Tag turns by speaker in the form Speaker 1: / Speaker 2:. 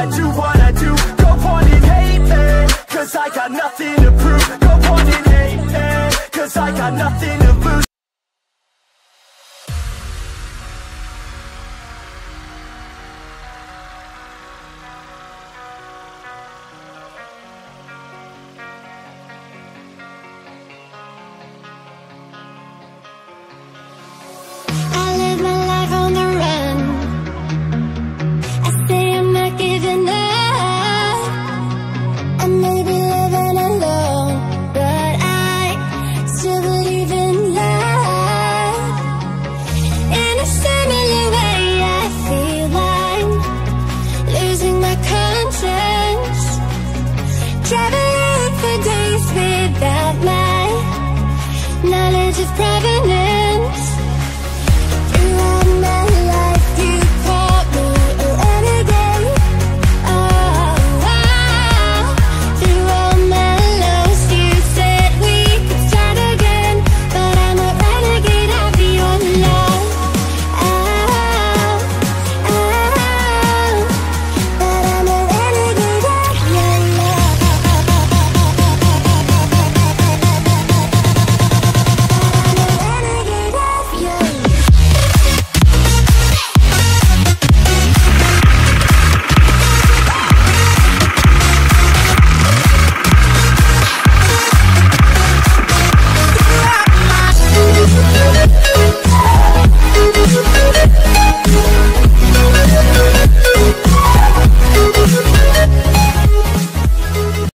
Speaker 1: I do what I do. Go on and hate me Cause I got nothing to prove. Go on and hate me Cause I got nothing to